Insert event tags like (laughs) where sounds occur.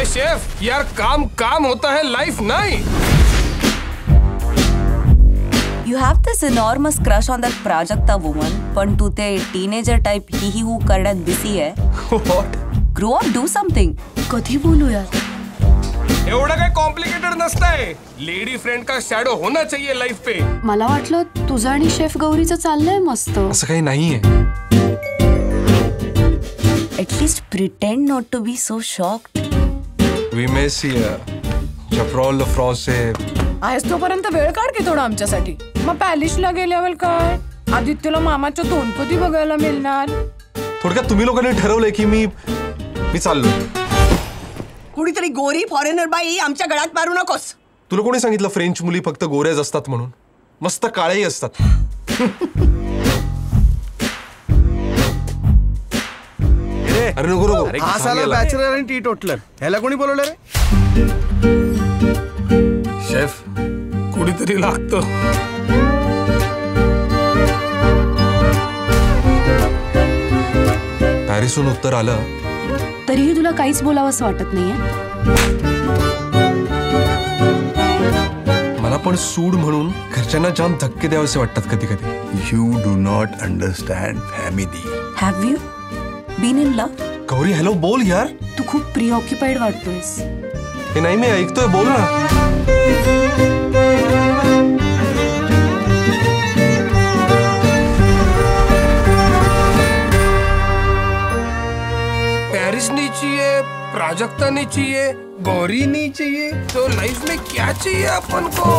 ए chef यार काम काम होता है लाइफ नहीं। You have this enormous crush on that Prajakta woman, पण तू ते टीनेजर टाइप ही ही हू करण्यात बिझी आहे. What? Grow up do something कधी बोलू यार? एवढं काय कॉम्प्लिकेटेड नसतंय. लेडी फ्रेंड का शॅडो होना चाहिए लाइफ पे. मला वाटलं तुझं आणि शेफ गौरीचं चाललंय मस्त. असं काही नाहीये. At least pretend not to be so shocked we may see चप्रॉल फ्रॉस आहेस तोपर्यंत वेळ काढ की थोडा आमच्यासाठी. मग पॅलिशला गेल्यावर काय? आदित्यला मामाच्या दोन कधी बघायला मिळणार. थोडक्यात तुम्ही लोकांनी ठरवलंय की मी मी चाललो कुणीतरी गोरी फॉरेनर बाई आमच्या गळ्यात मारू नकोस. तुला कोणी सांगितलं फ्रेंच मुली फक्त गोऱ्याच असतात म्हणून? मस्त काळेही असतात. (laughs) अरे नको नको. हा साला बॅचलर आणि टी टोटलर ह्याला कोणी बोलवलं रे? शेफ कुणीतरी लागतं. पॅरिसहून उत्तर आलं. तरीही तुला काहीच बोलावंसं वाटत नाहीये? मला पण सूड म्हणून घरच्यांना जाम धक्के द्यावेसे वाटतात कधी कधी. You do not understand family have you been in love Gauri hello बोल यार। तू खूप प्रिऑक्युपाईड वाटतोयस। हे नाही मी ऐकतोय बोल ना पेरिस नहीं चाहिए प्राजक्ता नहीं चाहिए गौरी नहीं चाहिए तो लाइफ में क्या चाहिए अपन को?